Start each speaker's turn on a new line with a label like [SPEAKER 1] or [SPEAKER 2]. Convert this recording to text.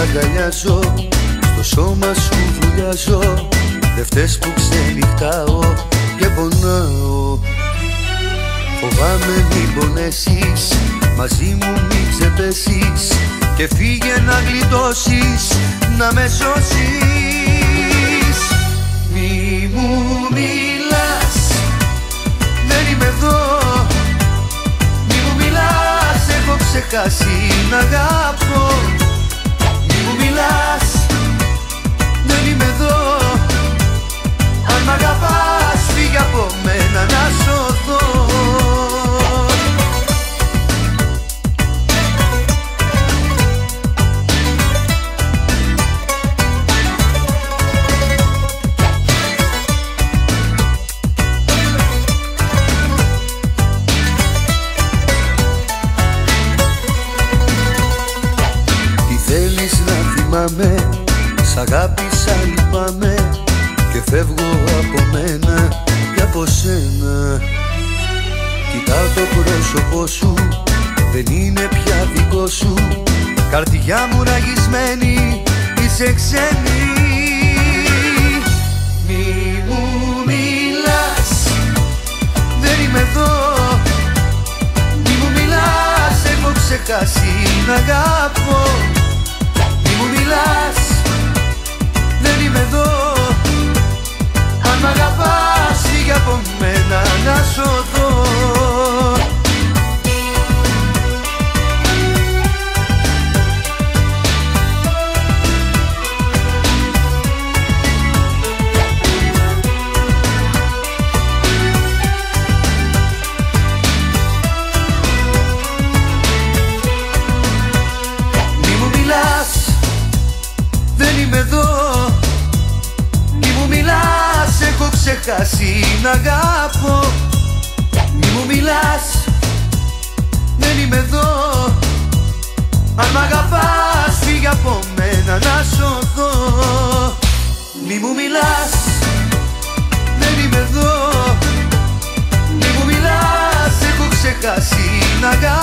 [SPEAKER 1] αγκαλιάζω Στο σώμα σου βουλιάζω Δε φταίς που ξενυχτάω και πονάω. Φοβάμαι μην πονέσεις Μαζί μου μην ξεπέσεις Και φύγε να γλιτώσεις Να με σώσεις. Μη μου μιλάς Δεν είμαι εδώ. Μη μου μιλάς Έχω ξεχάσει να αγαπώ. Μη μου μιλάς. Δεν είμαι εδώ θυμάμαι Σ' αγάπησα λυπάμαι Και φεύγω από μένα και από σένα. Κοιτάω το πρόσωπό σου Δεν είναι πια δικό σου. Καρδιά μου ραγισμένη Είσαι ξένη. Μη μου μιλάς Δεν είμαι εδώ. Μη μου μιλάς Έχω ξεχάσει να αγαπώ μου ξεχάσει να αγαπώ. Μη μου μιλάς, δεν είμαι εδώ. Αν μ' αγαπάς φύγε από μένα να σωθώ Μη μου μιλάς, δεν είμαι εδώ. Μη μου μιλάς, έχω ξεχάσει να αγαπώ